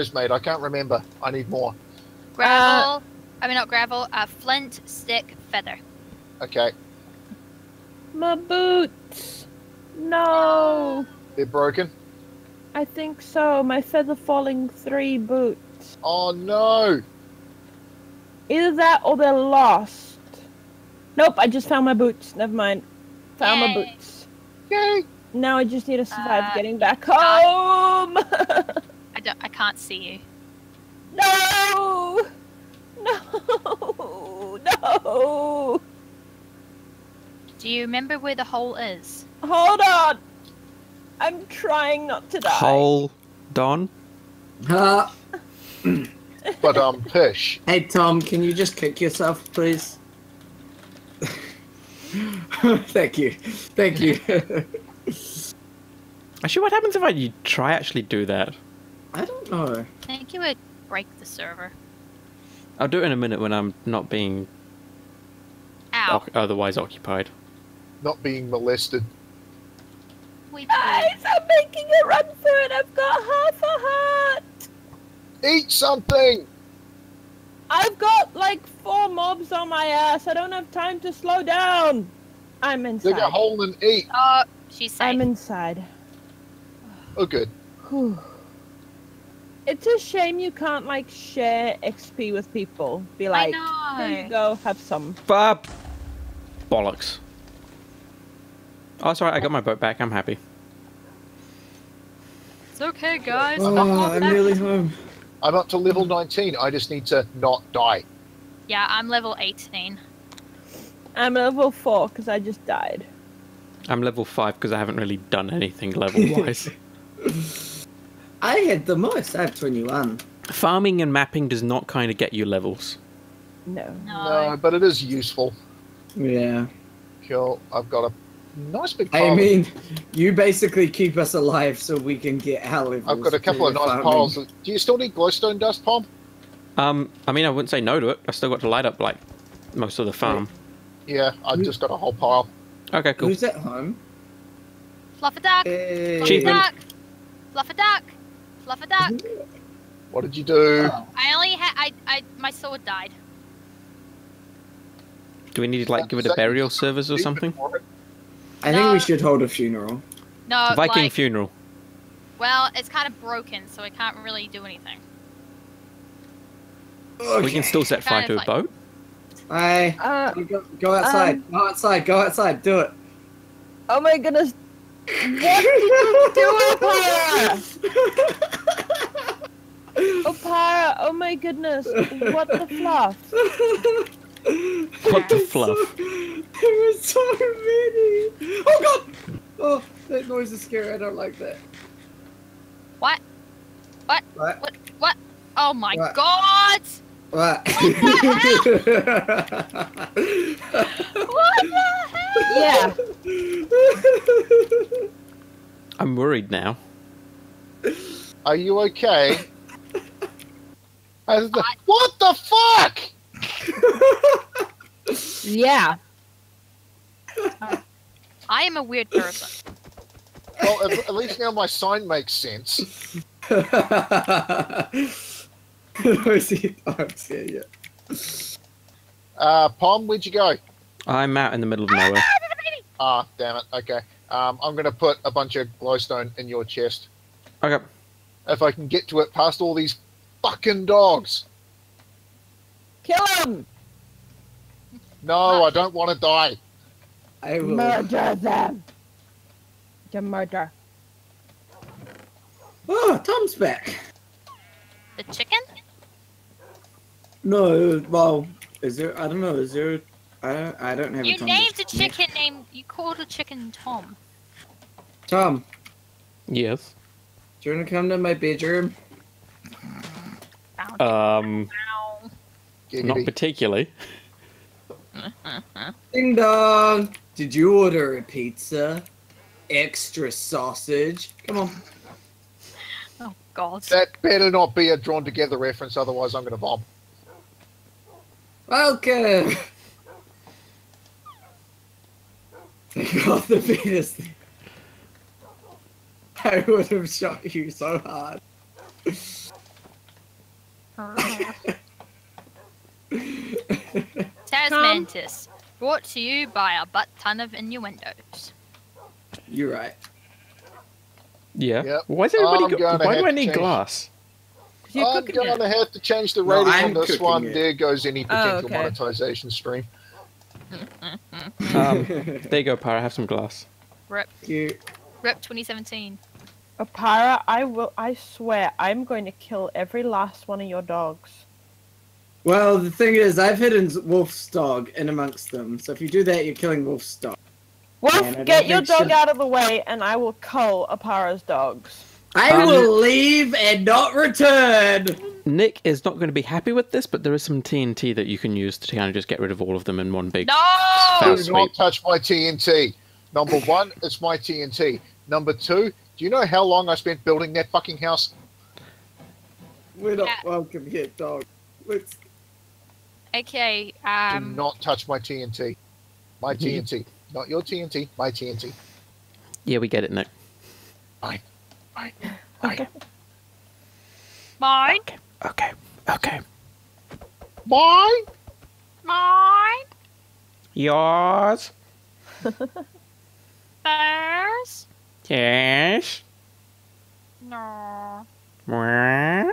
arrows made? I can't remember. I need more. Gravel. I mean, not gravel. Uh, flint, stick, feather. Okay, My boots. No. they're broken. I think so. My feather falling three boots. Oh no! Either that or they're lost. Nope, I just found my boots. Never mind. Found my boots. Yay! Now I just need to survive Uh, getting back home. I don't. I can't see you. no! No! No! Do you remember where the hole is? Hold on! I'm trying not to die. Hole on. Uh, But um, Pish, hey Tom, can you just kick yourself, please? Thank you. Thank you. Actually, what happens if I you try actually do that? I don't know. I think it would break the server. I'll do it in a minute when I'm not being Ow. oc- otherwise occupied. not being molested. We. Guys, I'm making a run for it. I've got half a heart. Eat something. I've got like four mobs on my ass. I don't have time to slow down. I'm Dig a inside. hole and eat. Oh, she's safe. I'm inside. Oh, good. Whew. It's a shame you can't like share XP with people. Be like, here you go, have some. But bollocks. Oh, sorry, I got my boat back. I'm happy. It's okay, guys. Oh, I'm nearly home. I'm up to level 19. I just need to not die. Yeah, I'm level 18. I'm level four because I just died. I'm level five because I haven't really done anything level wise. I had the most. I have 21. Farming and mapping does not kind of get you levels. No. No. No, but it is useful. Yeah. Cool. I've got a nice big I mean, you basically keep us alive so we can get our levels. I've got a couple of through nice farming. piles. of- Do you still need glowstone dust, Pom? Um, I mean, I wouldn't say no to it. I still got to light up like most of the farm. Yeah, I've just got a whole pile. Okay, cool. Who's at home? Fluff a duck. Hey. Fluff a duck. Fluff a duck. Fluff a duck. What did you do? I only had. I. I. My sword died. Do we need to like give it a burial service or something? I think No. we should hold a funeral. No. Viking like, funeral. Well, it's kind of broken, so it can't really do anything. We can still set fire to of a boat. Hi. Uh, Go, go outside. Um, go outside. Go outside. Do it. oh my goodness. What did you do, Oparer? Oparer, oh my goodness. What the fluff? What the fluff? There were so many. Oh god! Oh, that noise is scary. I don't like that. What? What? What? What? What? Oh my What? god! What? What the hell? Yeah. I'm worried now. Are you okay? Has the- what the fuck? Yeah. I am a weird person. Well, at, at least now my sign makes sense. I see. Oh, I'm yeah. Uh, Pom, where'd you go? I'm out in the middle of nowhere. Ah, damn it. Okay. Um, I'm going to put a bunch of glowstone in your chest. Okay. If I can get to it past all these fucking dogs. Kill him! No, I don't want to die. I will. Murder them! To murder. Oh, Tom's back. The chicken? No, well, is there? I don't know. Is there? I don't. I don't have. You a Tom named a that's- chicken name. You called a chicken Tom. Tom, Yes. do you want to come to my bedroom? Found Um, Ow. not particularly. Ding dong. Did you order a pizza? Extra sausage. Come on. Oh god. That better not be a drawn together reference, otherwise I'm going to bomb. Welcome. Take off the penis. I would have shot you so hard. Tasmantis, brought to you by a butt ton of innuendos. You're right. Yeah. Yep. Why is everybody? Go- gonna why do I need change- glass? You're I'm going to have to change the rating I'm on this one. it. There goes any Oh, potential okay. monetization stream. Um, there you go, Para. Have some glass. Rip, You- Rip 2017. Oparer, I will. I swear, I'm going to kill every last one of your dogs. Well, the thing is, I've hidden Wolf's dog in amongst them. So if you do that, you're killing Wolf's dog. Wolf, don't get your think dog so. out of the way, and I will cull Oparer's dogs. I Um, will leave and not return. Nick is not going to be happy with this, but there is some TNT that you can use to kind of just get rid of all of them in one big. No! Do not touch my TNT. Number one, it's my TNT. Number two, do you know how long I spent building that fucking house? We're not Yeah. welcome here, dog. Let's. Okay, Do um, not touch my TNT. My TNT. Not your TNT, my TNT. Yeah, we get it, Nick. Fine. mine. Okay. Okay. Mine? Mine. Yours. Theirs. Yes. No. Mwah.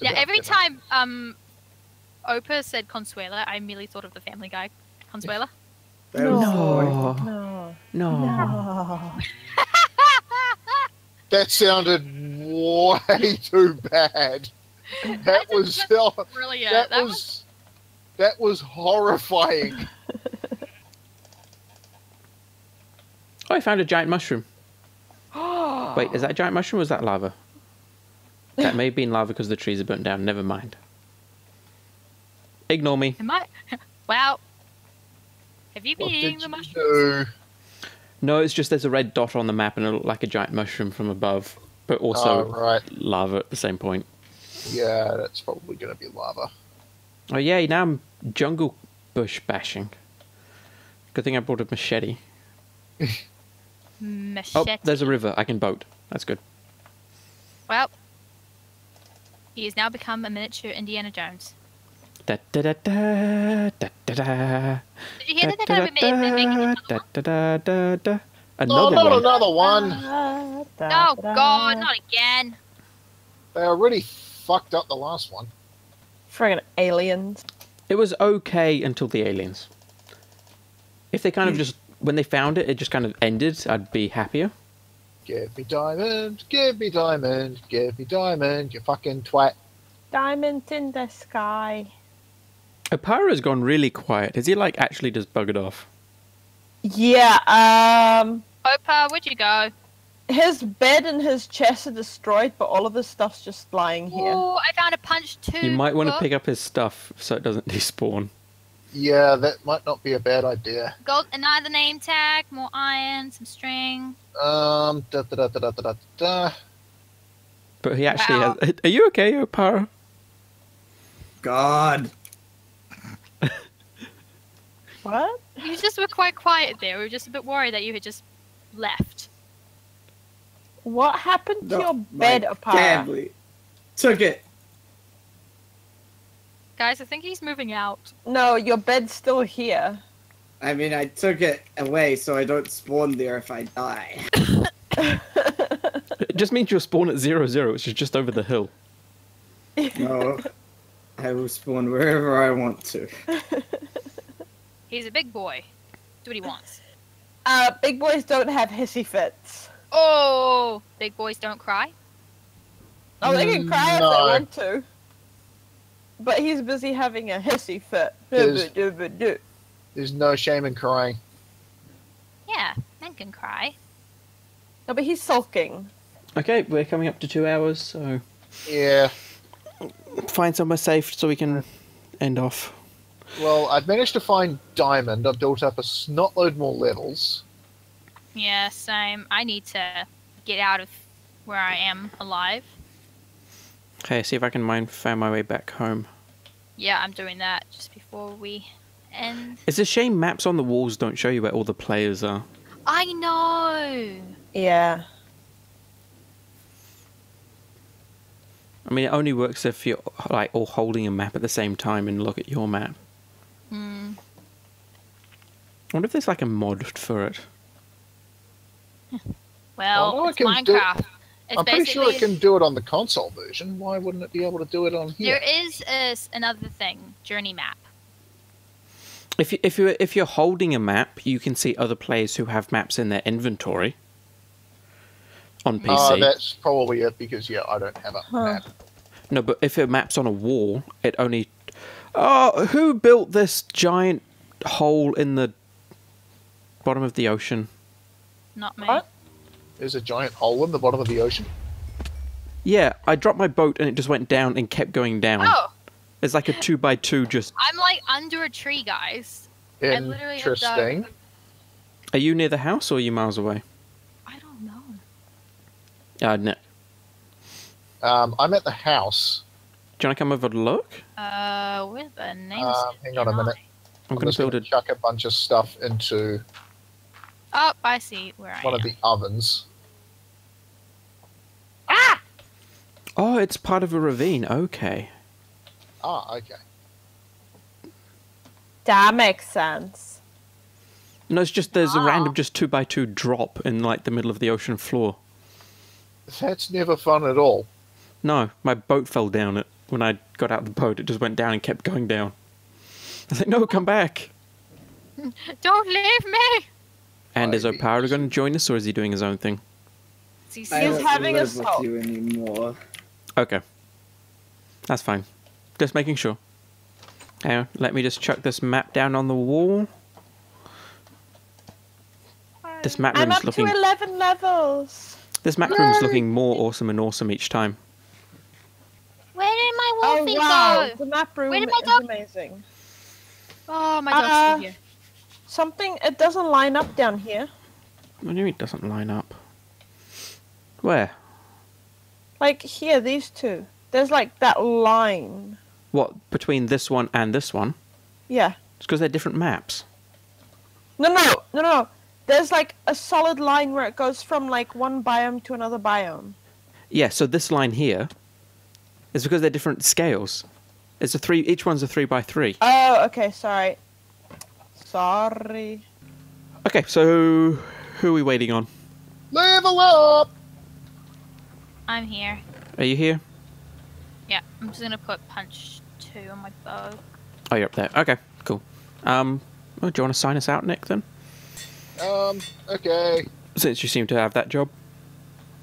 Yeah, every time um, Opa said Consuela, I merely thought of the Family Guy. Consuela. That No. No. No. No. That sounded way too bad. That was so, Brilliant. that, That, was, was that was horrifying. Oh, I found a giant mushroom. Ah. Wait, is that a giant mushroom or is that lava? That may have been lava because the trees are burnt down. Never mind. Ignore me. Am I? Wow. Have you been What eating the you mushroom? do? No, it's just there's a red dot on the map and it looked like a giant mushroom from above, but also oh, right. lava at the same point. Yeah, that's probably going to be lava. Oh yeah, now I'm jungle bush bashing. Good thing I brought a machete. Oh, there's a river. I can boat. That's good. Well, he has now become a miniature Indiana Jones. Da da da da da da da. Did you hear that another da one? da da da da. No, Another not one. another one. Oh God, not again. They already fucked up the last one. Friggin' aliens. It was okay until the aliens. If they kind of hmm. just when they found it, it just kind of ended. I'd be happier. Give me diamond, give me diamond, give me diamond, you fucking twat. Diamond in the sky. Oparer's gone really quiet. Has he like actually just buggered off? Yeah, um, Opa, where'd you go? his bed and his chest are destroyed, but all of his stuff's just lying here. Oh, I found a punch too. You might want to pick up his stuff so it doesn't despawn. Yeah, that might not be a bad idea. gold, another name tag, more iron, some string. Um, da da da da da da da. da. But he actually Wow. has. Are you okay, Oparer? God. What? You just were quite quiet there. We were just a bit worried that you had just left. What happened to No, your my bed, Oparer? Family. Took it. Guys, I think he's moving out. No, your bed's still here. I mean, I took it away so I don't spawn there if I die. It just means you'll spawn at zero zero, which is just over the hill. No. I will spawn wherever I want to. He's a big boy. Do what he wants. Uh, big boys don't have hissy fits. Oh, big boys don't cry. Oh, they can cry if they want to. But he's busy having a hissy fit. Is- No, There's no shame in crying. Yeah, men can cry. No, but he's sulking. Okay, we're coming up to two hours, so Yeah. find somewhere safe so we can end off. Well, I've managed to find diamond. I've built up a snotload more levels. Yeah, same. I need to get out of where I am alive. Okay, see if I can mind find my way back home. Yeah, I'm doing that just before we end. It's a shame maps on the walls don't show you where all the players are. I know. Yeah. I mean, it only works if you're like all holding a map at the same time and look at your map. Hmm. I wonder if there's like a mod for it. Well, no, I it's Minecraft. It's I'm pretty sure it can do it on the console version. Why wouldn't it be able to do it on here? There is a s another thing, journey map. If you if you if you're holding a map, you can see other players who have maps in their inventory on PC. Uh, that's probably it because yeah, I don't have a Huh. map. No, but if it map's on a wall, it only. Oh, who built this giant hole in the bottom of the ocean? Not me. What? There's a giant hole in the bottom of the ocean. Yeah, I dropped my boat and it just went down and kept going down. Oh, It's like a two by two. Just I'm like under a tree, guys. I literally Interesting. are you near the house or are you miles away? I don't know. Uh, no. Um, I'm at the house. Do you want to come over to look? Uh, where the names? Um, hang on a minute. I'm, I'm going to build going a. chuck a bunch of stuff into Oh, I see where I one am. of the ovens. Ah! Oh, it's part of a ravine. Okay. Ah, okay. That makes sense. No, it's just there's a Ah. random just two by two drop in like the middle of the ocean floor. That's never fun at all. No, my boat fell down it when I got out of the boat. It just went down and kept going down. I was like, no, come back. Don't leave me. And is I mean, Oparer going to join us, or is he doing his own thing? See, I see, He's having a live with you anymore. Okay, that's fine. Just making sure. Hang on, let me just chuck this map down on the wall. This map I'm up looking. to 11 levels. This map room's looking more awesome and awesome each time. where did my Oh wolfie wow, go? the map room Where is did my dog- amazing. Oh, my dog's Uh, still here. Something it doesn't line up down here. What do you mean it doesn't line up? Where? Like here, these two. There's like that line. What between this one and this one? Yeah. It's because they're different maps. No, no, no, no. There's like a solid line where it goes from like one biome to another biome. Yeah, so this line here is because they're different scales. It's a three. Each one's a three by three. Oh, okay. Sorry. Sorry. Okay, so who are we waiting on? Level up! I'm here. Are you here? Yeah, I'm just gonna put punch two on my bow. Oh, you're up there. Okay, cool. Um, oh, do you want to sign us out, Nick? Then, Um, okay. since you seem to have that job.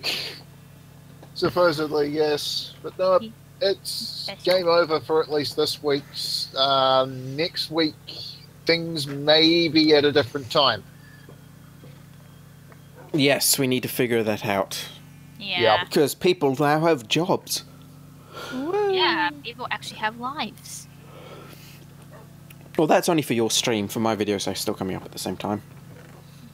Supposedly, yes. But no, it's game over for at least this week's. Um, next week, things may be at a different time. Yes, we need to figure that out Yeah. because people now have jobs. Woo. Yeah, people actually have lives. Well, that's only for your stream. For my videos, they're still coming up at the same time.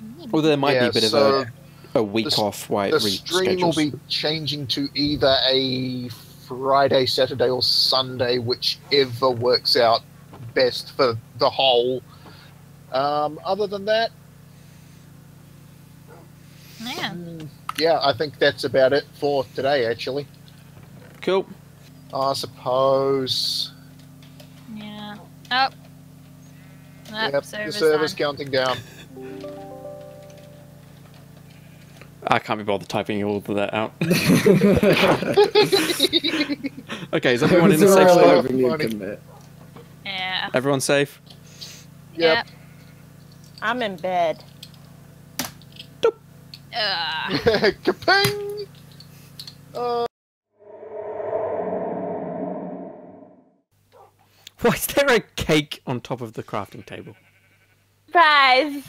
Mm-hmm. Although there might be a bit so of a, a week the off while it the stream will be changing to either a Friday, Saturday, or Sunday, whichever works out best for the whole. Um, other than that, Yeah. mm, yeah, I think that's about it for today. Actually, Cool. I suppose. Yeah. Oh. Nope, yep, the server's server's on. counting down. I can't be bothered typing all of that out. okay, is everyone in the safe all spot? over you Funny. commit. Yeah. Everyone safe? Yep. I'm in bed. Ugh. Kaping! Uh, Why is there a cake on top of the crafting table? Surprise!